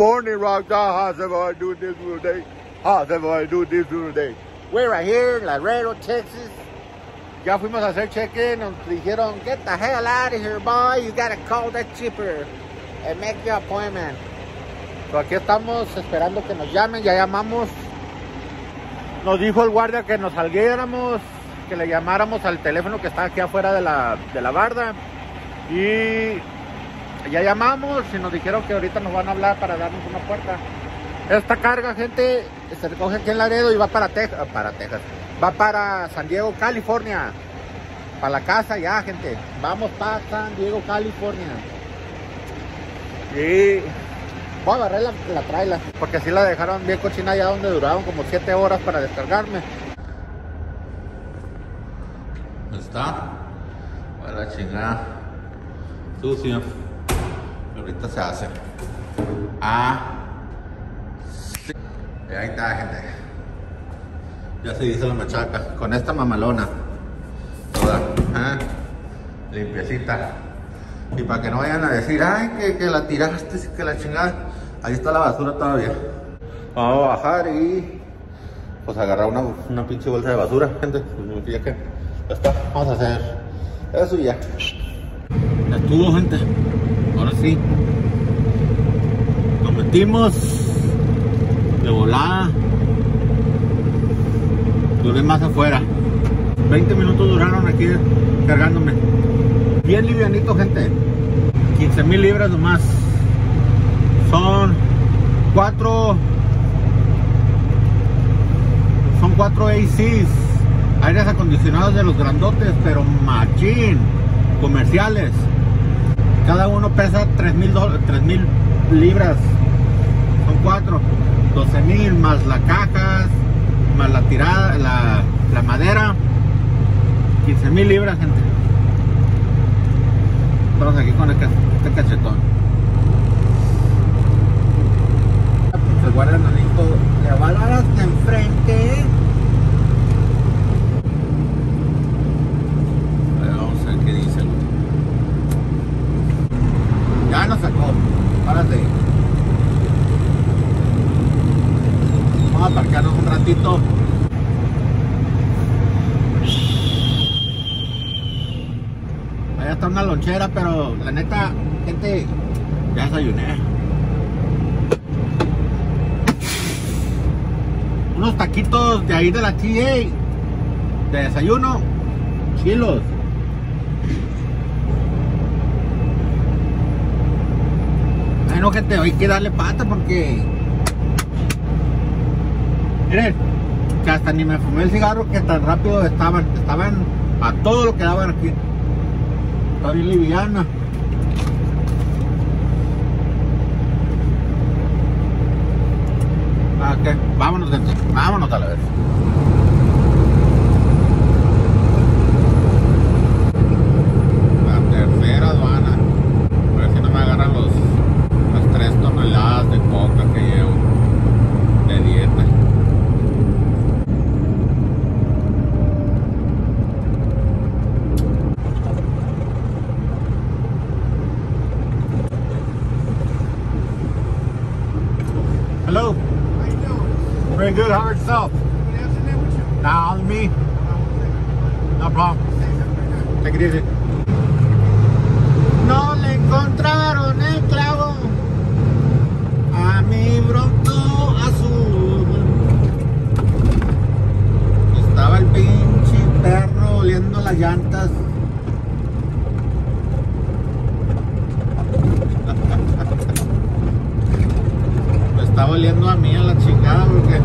morning, Rockstar. How's everybody doing this today? How's everybody doing this today? We're right here in Laredo, Texas. Ya fuimos a hacer check-in. Nos dijeron, get the hell out of here, boy. You gotta call that chipper and make your appointment. So aquí estamos esperando que nos llamen. Ya llamamos. Nos dijo el guardia que nos saliéramos, que le llamáramos al teléfono que está aquí afuera de la, de la barda. Y ya llamamos y nos dijeron que ahorita nos van a hablar para darnos una puerta. Esta carga, gente, se recoge aquí en Laredo y va para Texas, para Texas. Va para San Diego, California. Para la casa ya, gente. Vamos para San Diego, California. Y voy a agarrar la, la traila, porque así la dejaron bien cochina allá donde duraron como 7 horas para descargarme. ¿Está? A la chingada. Sucio. Ahorita se hace. Ah. Sí. Ahí está, gente. Ya se dice la machaca. Con esta mamalona. Toda. Limpiecita. Y para que no vayan a decir, ay, que, la tiraste, que la chingada. Ahí está la basura todavía. Vamos a bajar y pues agarrar una, una pinche bolsa de basura, gente. Pues, ya que está. Vamos a hacer eso y. Ya estuvo, gente. Sí. Metimos de volada. Duré más afuera. 20 minutos duraron aquí cargándome. Bien livianito, gente. 15 mil libras nomás. Son cuatro. Son cuatro ACs. Aires acondicionados de los grandotes, pero machín. Comerciales. Cada uno pesa 3 mil libras. Son cuatro. 12 mil más las cajas, más la tirada, la, la madera. 15 mil libras, gente. Estamos aquí con este, cachetón. El guardia nos dijo, le va a dar hasta enfrente. A ver, vamos a ver qué dice. Ya nos sacó. Párate. Vamos a aparcarnos un ratito. Allá está una lonchera, pero la neta, gente, ya desayuné. Unos taquitos de ahí de la TA de desayuno, chilos. Bueno, gente, hay que darle pata porque. Miren, que hasta ni me fumé el cigarro que tan rápido estaban. Estaban a todo lo que daban aquí. Está bien liviana. Ah, ok, vámonos, gente. Vámonos a la vez. La tercera aduana. A ver si no me agarran los, las tres toneladas de coca que llevo de dieta. Hello. How you doing? You? Nah, me. No problem. Take it easy. No le encontraron el clavo a mi bronco azul. Estaba el pinche perro oliendo las llantas. Me estaba oliendo a mí a la chingada porque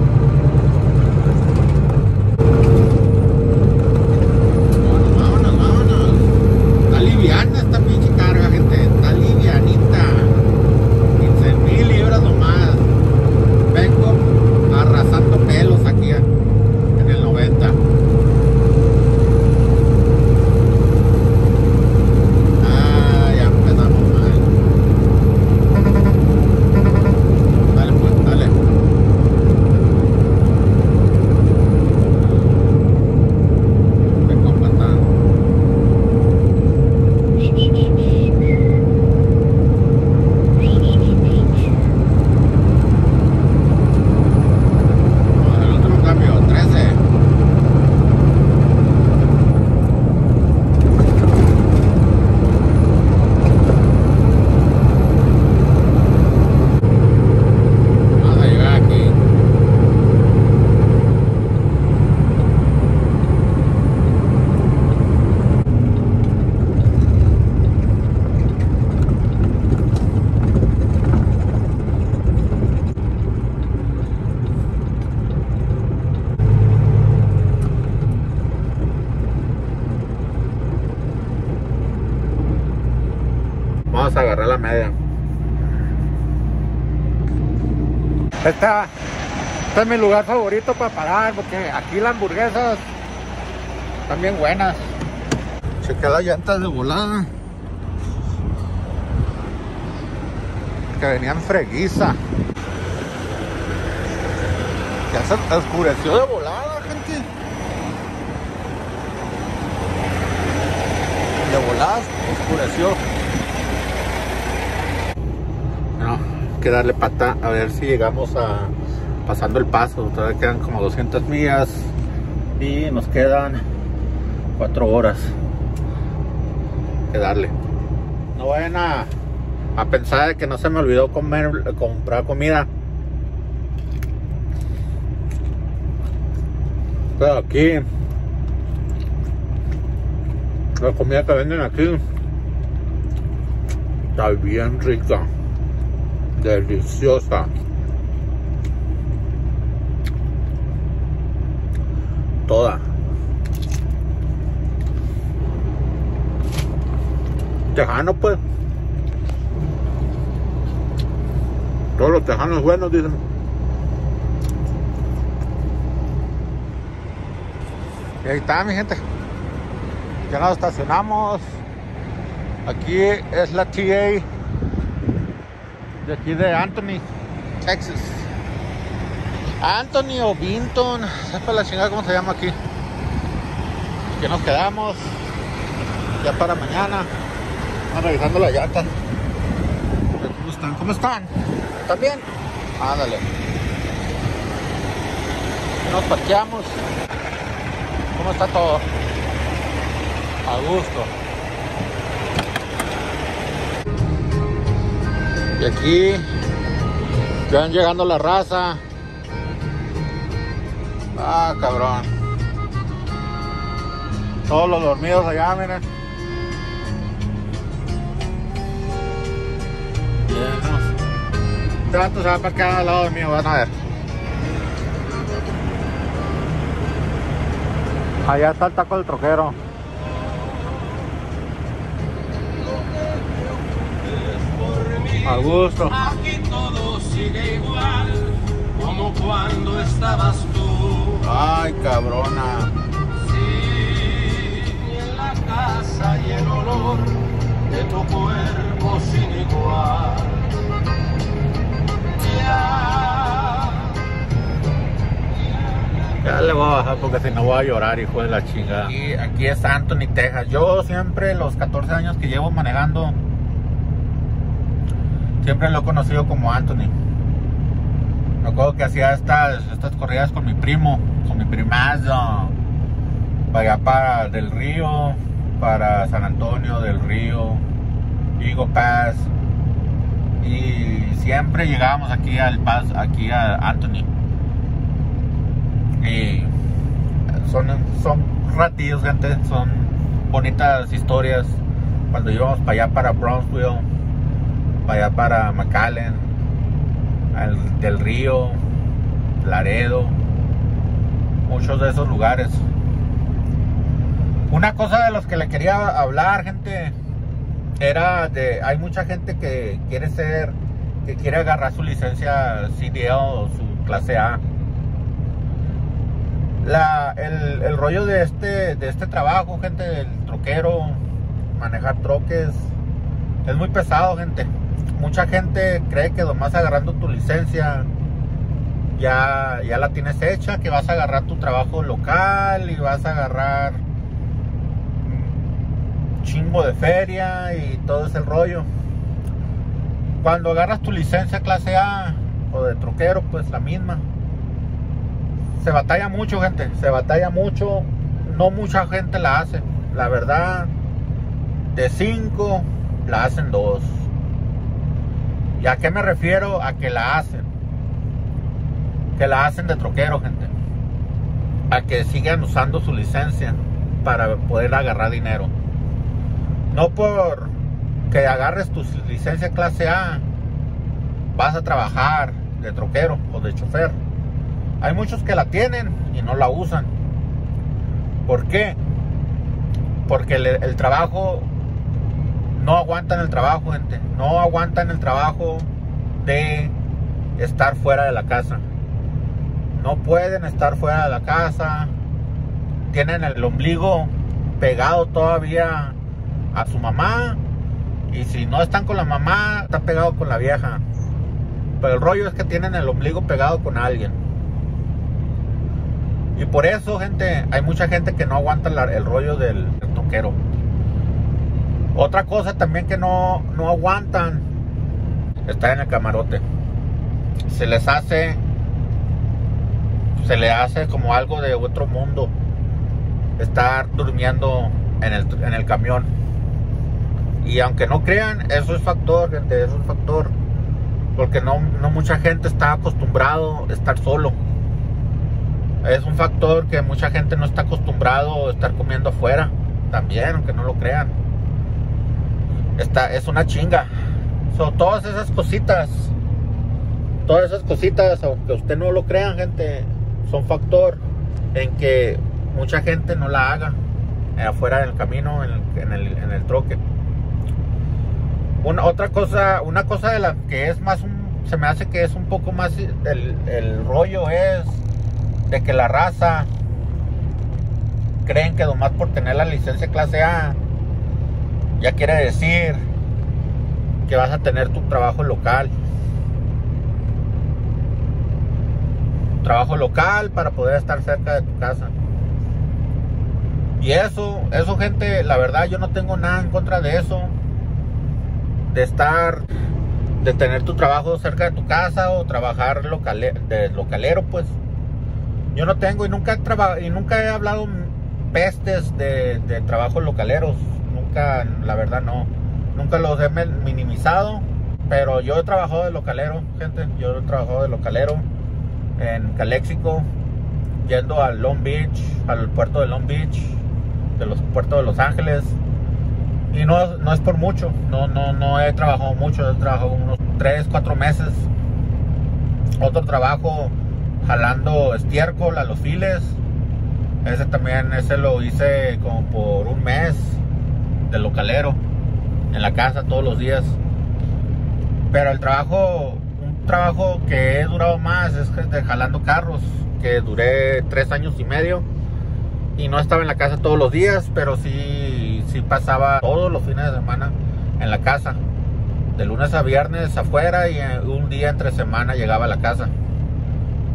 Vámonos, vámonos, vámonos. Está liviana esta pinche carga, gente. Está livianita. 15 mil libras nomás. Vengo arrasando pelos aquí en el 90. Ah, ya empezamos mal. Dale pues, dale. Esta, este es mi lugar favorito para parar porque aquí las hamburguesas están bien buenas. Chequé las llantas de volada. Que venían freguiza. Ya se oscureció de volada, gente. De volada oscureció. No, hay que darle pata a ver si llegamos a pasando el paso. Todavía quedan como 200 millas y nos quedan 4 horas. Que darle. No vayan a, a pensar de que no se me olvidó comer, comprar comida. Pero aquí, la comida que venden aquí está bien rica, deliciosa. Toda. Tejano, pues. Todos los tejanos buenos, dicen. Y ahí está, mi gente. Ya nos estacionamos. Aquí es la TA de aquí de Anthony, Texas. Anthony o Vinton, sepa la chingada cómo se llama aquí. Aquí nos quedamos. Ya para mañana. Vamos revisando la llanta. ¿Cómo están? ¿Cómo están? ¿Están bien? Ándale. Nos parqueamos. ¿Cómo está todo? A gusto. Y aquí ya van llegando la raza. Ah, cabrón. Todos los dormidos allá, miren. Llenos. Trato se va a parquear al lado mío, van a ver. Allá está el taco del troquero. A gusto. Aquí todo sigue igual como cuando estabas tú. Ay, cabrona. Sí, y en la casa y el olor de tu cuerpo sin igual. Ya, Ya le voy a bajar porque si no voy a llorar, hijo de la chingada. Aquí, aquí es Anthony, Texas. Yo siempre, los 14 años que llevo manejando, siempre lo he conocido como Anthony. Me acuerdo que hacía estas, estas corridas con mi primo, con mi primazo. Para allá para Del Río, para San Antonio del Río, Eagle Pass. Y siempre llegábamos aquí al Pass, aquí a Anthony. Y son, son ratillos, gente, son bonitas historias. Cuando íbamos para allá, para Brownsville, para allá, para McAllen, al- del Río, Laredo, muchos de esos lugares. Una cosa de los que le quería hablar, gente, era de, hay mucha gente que quiere ser, que quiere agarrar su licencia CDL o su clase A la, el, el rollo de este, de este trabajo, gente, del troquero, manejar troques, es muy pesado, gente. Mucha gente cree que nomás agarrando tu licencia ya, ya la tienes hecha, que vas a agarrar tu trabajo local y vas a agarrar chingo de feria y todo ese rollo. Cuando agarras tu licencia clase A o de troquero, pues la misma se batalla mucho, gente. Se batalla mucho. No mucha gente la hace. La verdad, de cinco, la hacen dos. ¿Y a qué me refiero? A que la hacen. Que la hacen de troquero, gente. A que sigan usando su licencia para poder agarrar dinero. No por que agarres tu licencia clase A, vas a trabajar de troquero o de chofer. Hay muchos que la tienen y no la usan. ¿Por qué? Porque el, el trabajo no aguantan el trabajo, gente. No aguantan el trabajo de estar fuera de la casa. No pueden estar fuera de la casa. Tienen el ombligo pegado todavía a su mamá. Y si no están con la mamá, está pegado con la vieja. Pero el rollo es que tienen el ombligo pegado con alguien. Y por eso, gente, hay mucha gente que no aguanta el rollo del, del toquero. Otra cosa también que no, no aguantan está en el camarote. Se les hace, se le hace como algo de otro mundo estar durmiendo en el, en el camión. Y aunque no crean, eso es factor, gente, eso es factor. Porque no, no mucha gente está acostumbrado a estar solo. Es un factor que mucha gente no está acostumbrado a estar comiendo afuera. También, aunque no lo crean. Esta es una chinga. So, todas esas cositas, todas esas cositas, aunque usted no lo crean, gente, son factor en que mucha gente no la haga afuera del camino, en el, en el, en el troque. Una, otra cosa, una cosa de la que es más, un- se me hace que es un poco más, el, el rollo es de que la raza creen que nomás por tener la licencia clase A ya quiere decir que vas a tener tu trabajo local. Trabajo local para poder estar cerca de tu casa. Y eso, eso gente, la verdad yo no tengo nada en contra de eso. De estar, de tener tu trabajo cerca de tu casa o trabajar de localero, pues. Yo no tengo y nunca he, y nunca he hablado pestes de trabajos localeros. La verdad no. Nunca los he minimizado. Pero yo he trabajado de localero, gente. Yo he trabajado de localero en Calexico, yendo al Long Beach, al puerto de Long Beach, de los puertos de Los Ángeles. Y no, no es por mucho, no, no, no he trabajado mucho, he trabajado unos 3, 4 meses. Otro trabajo jalando estiércol a los files. Ese también, ese lo hice como por un mes localero, en la casa todos los días. Pero el trabajo, un trabajo que he durado más es de jalando carros, que duré tres años y medio. Y no estaba en la casa todos los días, pero sí, sí pasaba todos los fines de semana en la casa. De lunes a viernes afuera y un día entre semana llegaba a la casa.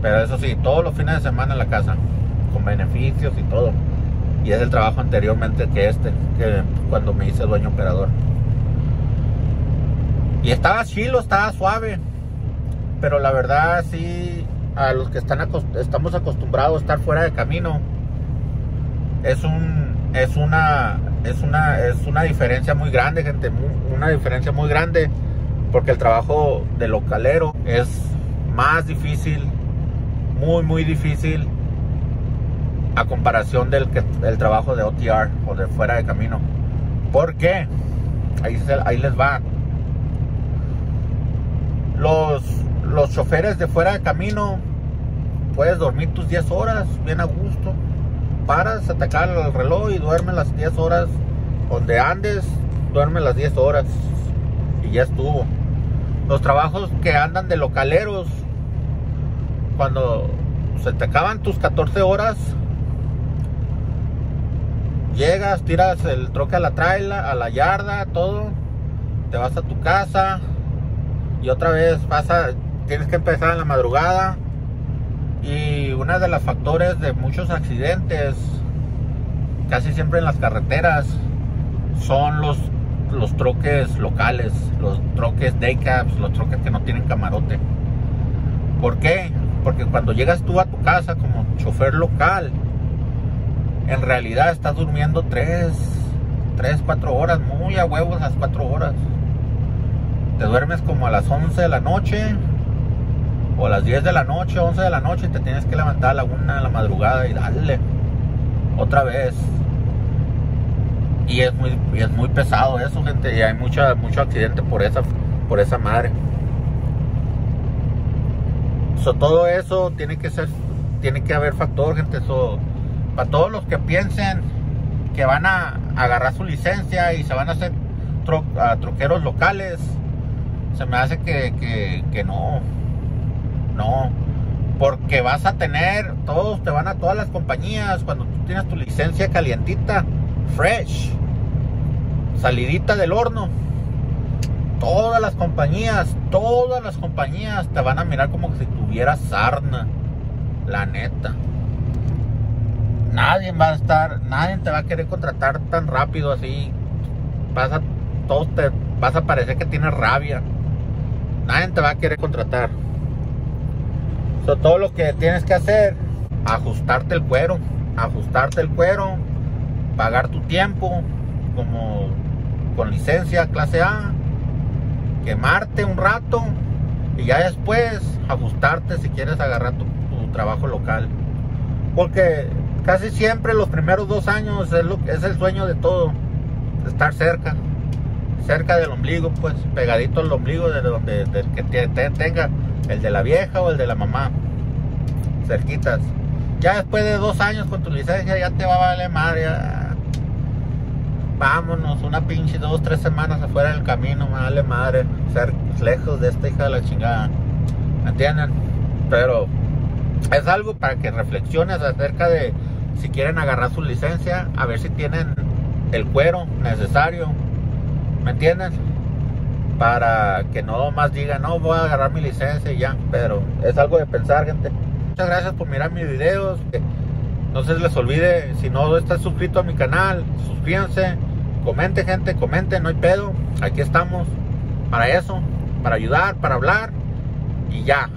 Pero eso sí, todos los fines de semana en la casa, con beneficios y todo. Y es el trabajo anteriormente que este, que cuando me hice dueño operador. Y estaba chilo, estaba suave. Pero la verdad sí, a los que están acost- estamos acostumbrados a estar fuera de camino, es un es una es una es una diferencia muy grande, gente, una diferencia muy grande porque el trabajo de localero es más difícil, muy muy difícil a comparación del trabajo de OTR o de fuera de camino. ¿Por qué? Ahí, les va. Los, choferes de fuera de camino, puedes dormir tus 10 horas bien a gusto. Paras, acaba el reloj y duerme las 10 horas. Donde andes, duerme las 10 horas. Y ya estuvo. Los trabajos que andan de localeros, cuando se te acaban tus 14 horas, llegas, tiras el troque a la traila, a la yarda, todo, te vas a tu casa y otra vez vas a, tienes que empezar en la madrugada y uno de los factores de muchos accidentes, casi siempre en las carreteras, son los, los troques locales, los troques daycaps, los troques que no tienen camarote. ¿Por qué? Porque cuando llegas tú a tu casa como chofer local, en realidad estás durmiendo 3, 3, 4 horas, muy a huevos las 4 horas. Te duermes como a las 11 de la noche, o a las 10 de la noche, 11 de la noche, y te tienes que levantar a la 1 de la madrugada y darle otra vez. Y es muy, y es muy pesado eso, gente, y hay mucha, mucho accidente por esa, por esa madre. So, todo eso tiene que ser, tiene que haber factor, gente. So, para todos los que piensen que van a agarrar su licencia y se van a hacer tro- troqueros locales, se me hace que, que- que no. No, porque vas a tener, todos te van a todas las compañías cuando tú tienes tu licencia calientita, fresh, salidita del horno. Todas las compañías, todas las compañías te van a mirar como si tuvieras sarna. La neta. Nadie va a estar, nadie te va a querer contratar tan rápido así. Vas a, todos te, vas a parecer que tienes rabia. Nadie te va a querer contratar. So, todo lo que tienes que hacer, ajustarte el cuero, ajustarte el cuero, pagar tu tiempo como con licencia clase A, quemarte un rato y ya después ajustarte si quieres agarrar tu, tu trabajo local. Porque casi siempre los primeros dos años es, lo, es el sueño de todo, estar cerca, cerca del ombligo, pues pegadito al ombligo de donde del que te, te tenga, el de la vieja o el de la mamá, cerquitas. Ya después de dos años con tu licencia ya te va a valer madre. Vámonos, una pinche dos, tres semanas afuera del camino, me vale madre, ser lejos de esta hija de la chingada. ¿Me entienden? Pero es algo para que reflexiones acerca de si quieren agarrar su licencia, a ver si tienen el cuero necesario, ¿me entienden? Para que no más digan, no voy a agarrar mi licencia y ya, pero es algo de pensar, gente. Muchas gracias por mirar mis videos. No se les olvide, si no estás suscrito a mi canal, suscríbanse, comente, gente, comenten, no hay pedo. Aquí estamos para eso, para ayudar, para hablar y ya.